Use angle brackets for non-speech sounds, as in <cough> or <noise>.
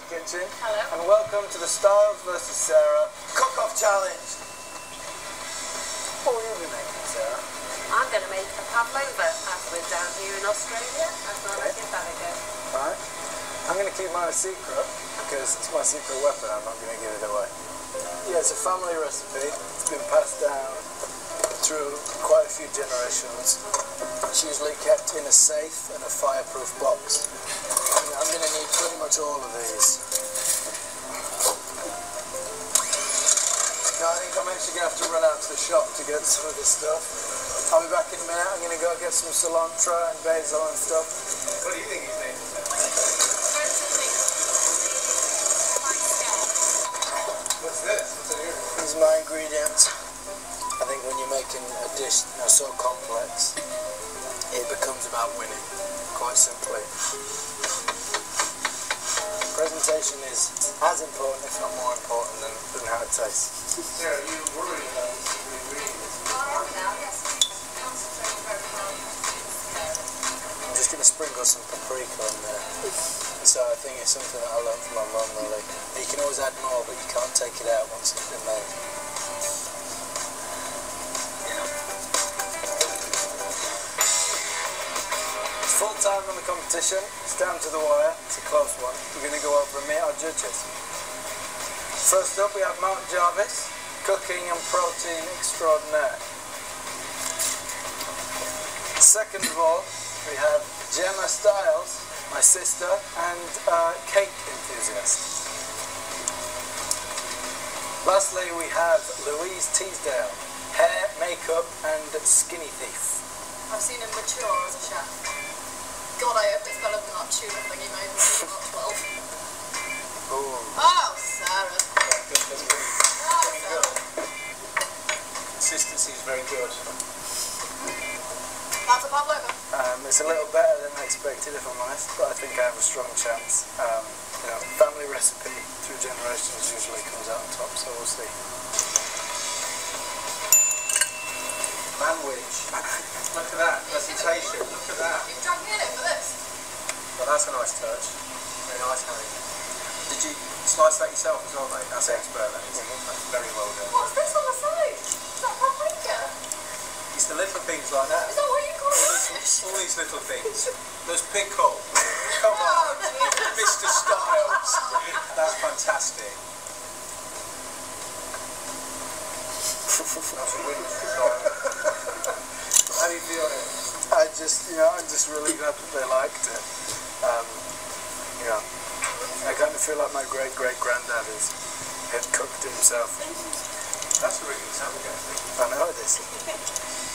Sarah's Kitchen. Hello. And welcome to the Styles versus Sarah Cook-Off Challenge. What will you be making, Sarah? I'm going to make a pavlova as we're down here in Australia. Thought I'd give that a go. Right. I'm going to keep mine a secret because it's my secret weapon. I'm not going to give it away. Yeah, it's a family recipe. It's been passed down through quite a few generations. It's usually kept in a safe and a fireproof box. Uh, pretty much all of these. Now, I think I'm actually going to have to run out to the shop to get some of this stuff. I'll be back in a minute. I'm going to go get some cilantro and basil and stuff. What do you think he's made? What's this? What's in here? These are my ingredients. I think when you're making a dish know, so complex, it becomes about winning, quite simply. Presentation is as important, if not more important, than, than how it tastes. Sarah, you worried about the ingredients. Uh, I'm just going to sprinkle some paprika on there. So uh, I think it's something that I learned from my mum, really. You can always add more, but you can't take it out once it's been made. Full time on the competition. It's down to the wire. It's a close one. We're going to go over and meet our judges. First up, we have Mark Jarvis, cooking and protein extraordinaire. Second of all, we have Gemma Styles, my sister, and uh, cake enthusiast. Lastly, we have Louise Teasdale, hair, makeup, and skinny thief. I've seen him mature as a chef. God, I hope it's better than that tuna thing he made when he was 12. Ooh. Oh, Sarah. Consistency is very good. That's a pavlova. Um, it's a little better than I expected, if I'm honest, but I think I have a strong chance. Um, you know, family recipe through generations usually comes out on top, so we'll see. Manwich. Look at that presentation. Look at that. You've dragged me in it for this. Well, that's a nice touch. Very nice, Harry. Did you slice that yourself as well, mate? That's expert, that is. Mm-hmm. That's very well done. What's this on the side? Is that paprika? It's the little things like that. Is that what you call All it? <laughs> these, all these little things. Those pickle. <laughs> Come Oh, on, Mr. Styles. That's fantastic. That's a win, Mr. Styles. How do you feel it? I just, you know, I'm just really glad that they liked it. Um, you know, I kind of feel like my great great granddad has had cooked himself. That's a really I think. I know it is. <laughs>